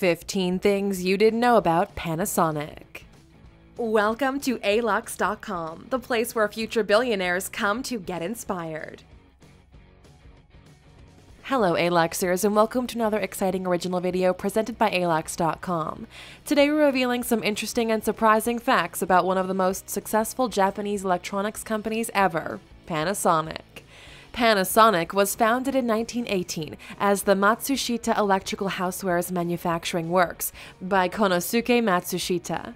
15 Things You Didn't Know About Panasonic. Welcome to alux.com, the place where future billionaires come to get inspired. Hello, Aluxers, and welcome to another exciting original video presented by Alux.com. Today we're revealing some interesting and surprising facts about one of the most successful Japanese electronics companies ever, Panasonic. Panasonic was founded in 1918 as the Matsushita Electrical Housewares Manufacturing Works by Konosuke Matsushita.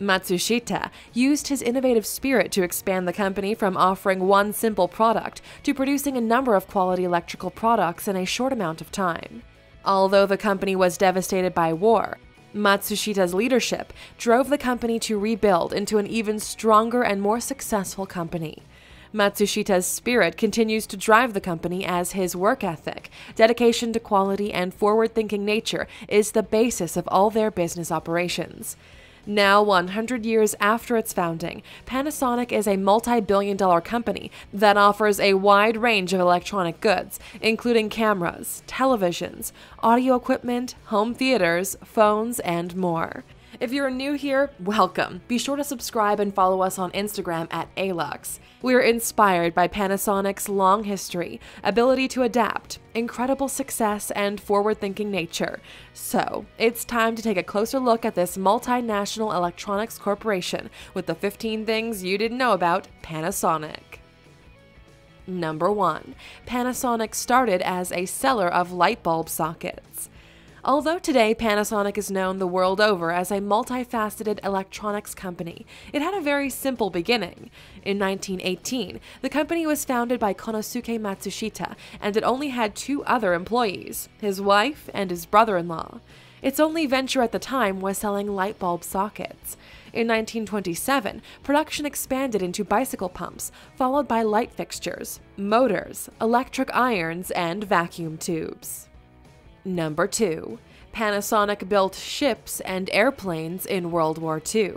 Matsushita used his innovative spirit to expand the company from offering one simple product to producing a number of quality electrical products in a short amount of time. Although the company was devastated by war, Matsushita's leadership drove the company to rebuild into an even stronger and more successful company. Matsushita's spirit continues to drive the company as his work ethic, dedication to quality, and forward thinking nature is the basis of all their business operations. Now, 100 years after its founding, Panasonic is a multi billion dollar company that offers a wide range of electronic goods, including cameras, televisions, audio equipment, home theaters, phones, and more. If you're new here, welcome. Be sure to subscribe and follow us on Instagram at Alux. We are inspired by Panasonic's long history, ability to adapt, incredible success, and forward thinking nature. So, it's time to take a closer look at this multinational electronics corporation with the 15 things you didn't know about Panasonic. Number 1. Panasonic started as a seller of light bulb sockets. Although today Panasonic is known the world over as a multifaceted electronics company, it had a very simple beginning. In 1918, the company was founded by Konosuke Matsushita, and it only had two other employees his wife and his brother in law. Its only venture at the time was selling light bulb sockets. In 1927, production expanded into bicycle pumps, followed by light fixtures, motors, electric irons, and vacuum tubes. Number 2. Panasonic built ships and airplanes in World War II.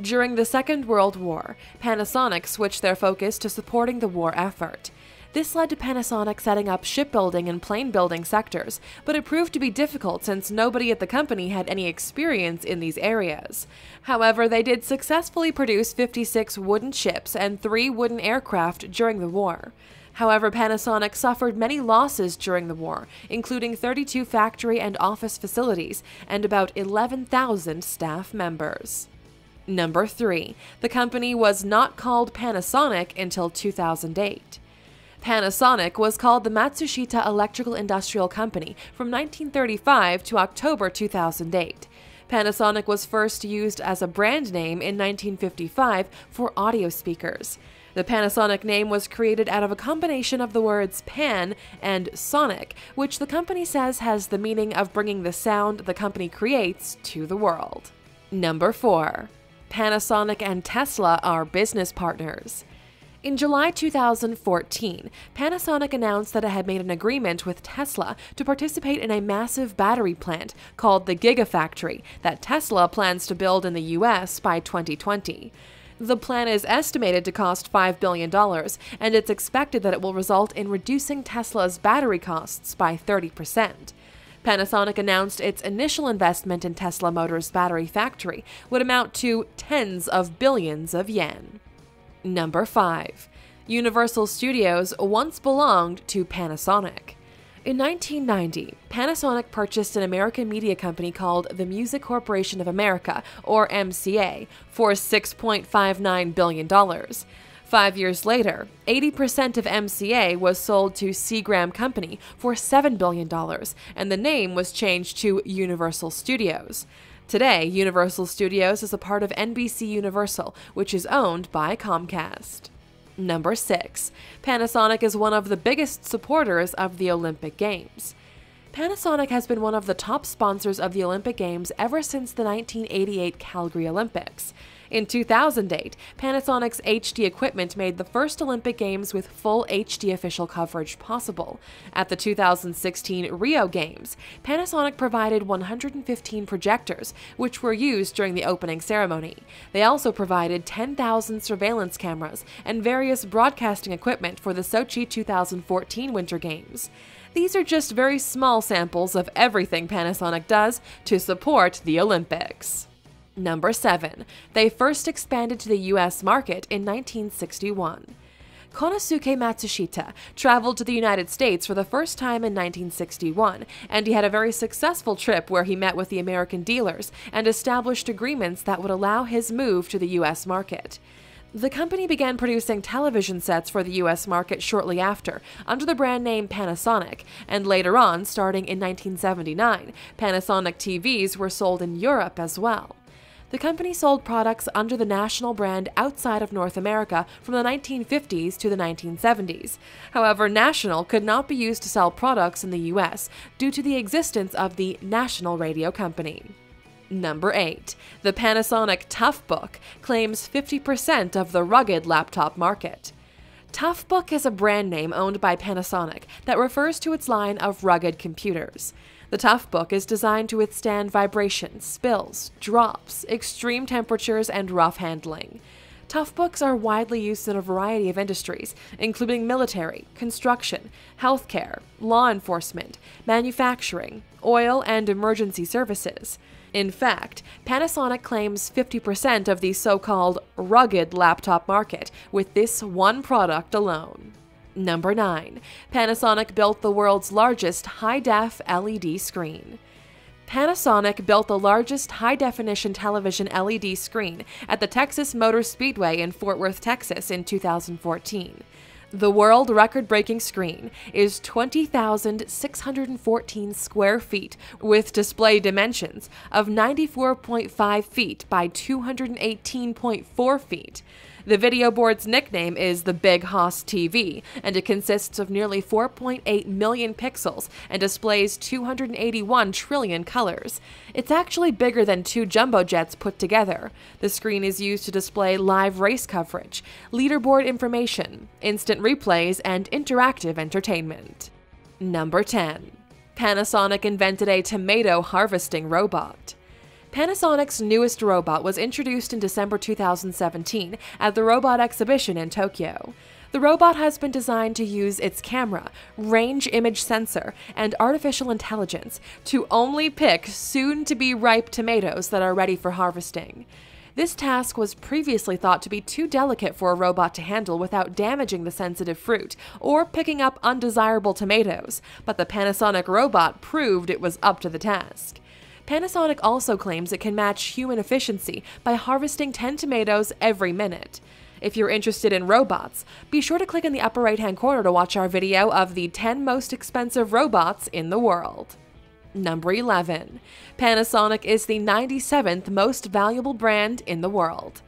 During the Second World War, Panasonic switched their focus to supporting the war effort. This led to Panasonic setting up shipbuilding and plane building sectors, but it proved to be difficult since nobody at the company had any experience in these areas. However, they did successfully produce 56 wooden ships and 3 wooden aircraft during the war. However, Panasonic suffered many losses during the war, including 32 factory and office facilities and about 11,000 staff members. Number 3. The company was not called Panasonic until 2008. Panasonic was called the Matsushita Electrical Industrial Company from 1935 to October 2008. Panasonic was first used as a brand name in 1955 for audio speakers. The Panasonic name was created out of a combination of the words pan and sonic, which the company says has the meaning of bringing the sound the company creates to the world. Number 4. Panasonic and Tesla are business partners. In July 2014, Panasonic announced that it had made an agreement with Tesla to participate in a massive battery plant called the Gigafactory that Tesla plans to build in the US by 2020. The plan is estimated to cost $5 billion, and it's expected that it will result in reducing Tesla's battery costs by 30%. Panasonic announced its initial investment in Tesla Motors' battery factory would amount to tens of billions of yen. Number 5. Universal Studios once belonged to Panasonic. In 1990, Panasonic purchased an American media company called the Music Corporation of America, or MCA, for $6.59 billion. Five years later, 80% of MCA was sold to Seagram Company for $7 billion, and the name was changed to Universal Studios. Today, Universal Studios is a part of NBC Universal, which is owned by Comcast. Number 6. Panasonic is one of the biggest supporters of the Olympic Games. Panasonic has been one of the top sponsors of the Olympic Games ever since the 1988 Calgary Olympics. In 2008, Panasonic's HD equipment made the first Olympic Games with full HD official coverage possible. At the 2016 Rio Games, Panasonic provided 115 projectors, which were used during the opening ceremony. They also provided 10,000 surveillance cameras and various broadcasting equipment for the Sochi 2014 Winter Games. These are just very small samples of everything Panasonic does to support the Olympics. Number 7. They first expanded to the US market in 1961. Konosuke Matsushita traveled to the United States for the first time in 1961, and he had a very successful trip where he met with the American dealers and established agreements that would allow his move to the US market. The company began producing television sets for the US market shortly after, under the brand name Panasonic, and later on, starting in 1979, Panasonic TVs were sold in Europe as well. The company sold products under the national brand outside of North America from the 1950s to the 1970s. However, National could not be used to sell products in the US due to the existence of the National Radio Company. Number 8. The Panasonic Toughbook claims 50% of the rugged laptop market. Toughbook is a brand name owned by Panasonic that refers to its line of rugged computers. The Toughbook is designed to withstand vibrations, spills, drops, extreme temperatures, and rough handling. Toughbooks are widely used in a variety of industries, including military, construction, healthcare, law enforcement, manufacturing, oil, and emergency services. In fact, Panasonic claims 50% of the so called rugged laptop market with this one product alone. Number 9. Panasonic built the world's largest high def LED screen. Panasonic built the largest high definition television LED screen at the Texas Motor Speedway in Fort Worth, Texas in 2014. The world record breaking screen is 20,614 square feet with display dimensions of 94.5 feet by 218.4 feet. The video board's nickname is the Big Hoss TV, and it consists of nearly 4.8 million pixels and displays 281 trillion colors. It's actually bigger than two jumbo jets put together. The screen is used to display live race coverage, leaderboard information, instant replays, and interactive entertainment. Number 10. Panasonic invented a tomato harvesting robot. Panasonic's newest robot was introduced in December 2017 at the Robot Exhibition in Tokyo. The robot has been designed to use its camera, range image sensor, and artificial intelligence to only pick soon to be ripe tomatoes that are ready for harvesting. This task was previously thought to be too delicate for a robot to handle without damaging the sensitive fruit or picking up undesirable tomatoes, but the Panasonic robot proved it was up to the task. Panasonic also claims it can match human efficiency by harvesting 10 tomatoes every minute. If you're interested in robots, be sure to click in the upper right hand corner to watch our video of the 10 most expensive robots in the world. Number 11. Panasonic is the 97th most valuable brand in the world.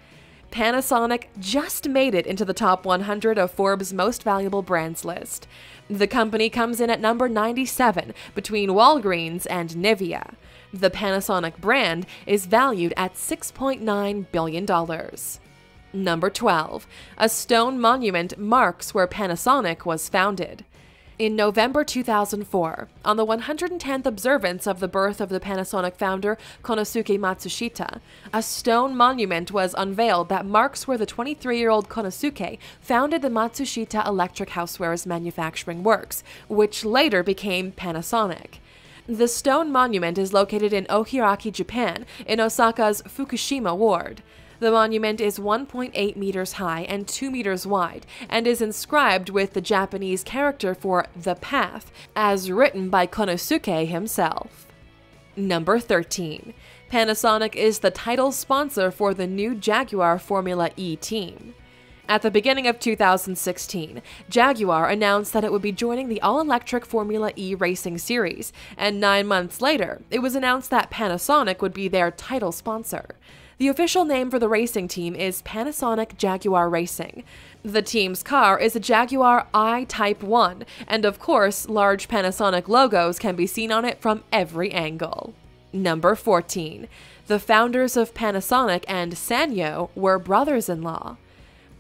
Panasonic just made it into the top 100 of Forbes' most valuable brands list. The company comes in at number 97 between Walgreens and Nivea. The Panasonic brand is valued at $6.9 billion. Number 12. A stone monument marks where Panasonic was founded. In November 2004, on the 110th observance of the birth of the Panasonic founder Konosuke Matsushita, a stone monument was unveiled that marks where the 23 year old Konosuke founded the Matsushita Electric Housewares Manufacturing Works, which later became Panasonic. The stone monument is located in Ohiraki, Japan, in Osaka's Fukushima ward. The monument is 1.8 meters high and 2 meters wide and is inscribed with the Japanese character for the path, as written by Konosuke himself. Number 13. Panasonic is the title sponsor for the new Jaguar Formula E team. At the beginning of 2016, Jaguar announced that it would be joining the all electric Formula E racing series, and nine months later, it was announced that Panasonic would be their title sponsor. The official name for the racing team is Panasonic Jaguar Racing. The team's car is a Jaguar I Type 1, and of course, large Panasonic logos can be seen on it from every angle. Number 14. The founders of Panasonic and Sanyo were brothers in law.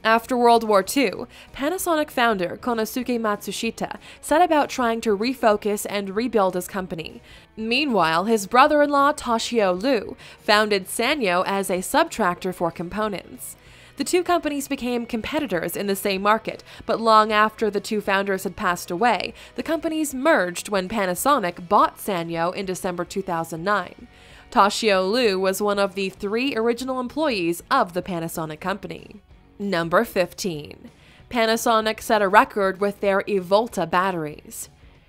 After World War II, Panasonic founder Konosuke Matsushita set about trying to refocus and rebuild his company. Meanwhile, his brother in law Toshio Iue founded Sanyo as a subtractor for components. The two companies became competitors in the same market, but long after the two founders had passed away, the companies merged when Panasonic bought Sanyo in December 2009. Toshio Iue was one of the three original employees of the Panasonic company. Number 15. Panasonic set a record with their Evolta batteries.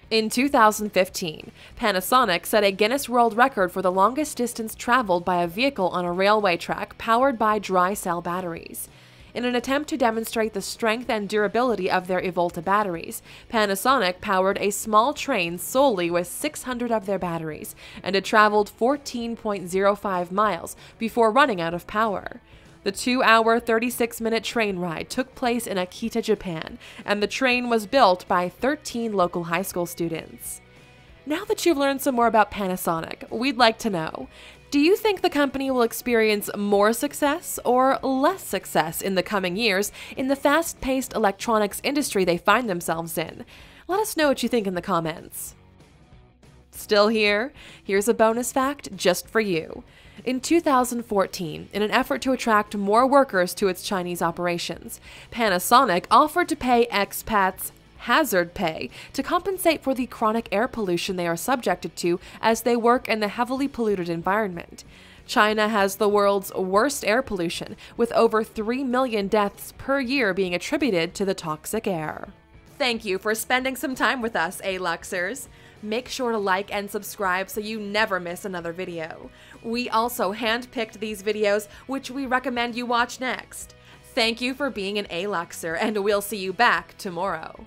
In 2015, Panasonic set a Guinness World Record for the longest distance traveled by a vehicle on a railway track powered by dry cell batteries. In an attempt to demonstrate the strength and durability of their Evolta batteries, Panasonic powered a small train solely with 600 of their batteries, and it traveled 14.05 miles before running out of power. The two hour, 36 minute train ride took place in Akita, Japan, and the train was built by 13 local high school students. Now that you've learned some more about Panasonic, we'd like to know do you think the company will experience more success or less success in the coming years in the fast paced electronics industry they find themselves in? Let us know what you think in the comments. Still here? Here's a bonus fact just for you. In 2014, in an effort to attract more workers to its Chinese operations, Panasonic offered to pay expats hazard pay to compensate for the chronic air pollution they are subjected to as they work in the heavily polluted environment. China has the world's worst air pollution, with over 3 million deaths per year being attributed to the toxic air. Thank you for spending some time with us, Aluxers. Make sure to like and subscribe so you never miss another video. We also handpicked these videos, which we recommend you watch next. Thank you for being an Aluxer, and we'll see you back tomorrow.